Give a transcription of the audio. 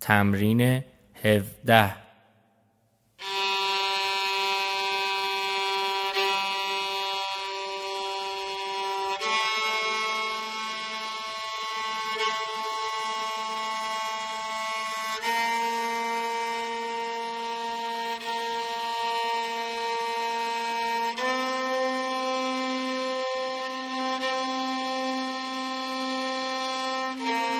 تمرین 17 Yeah.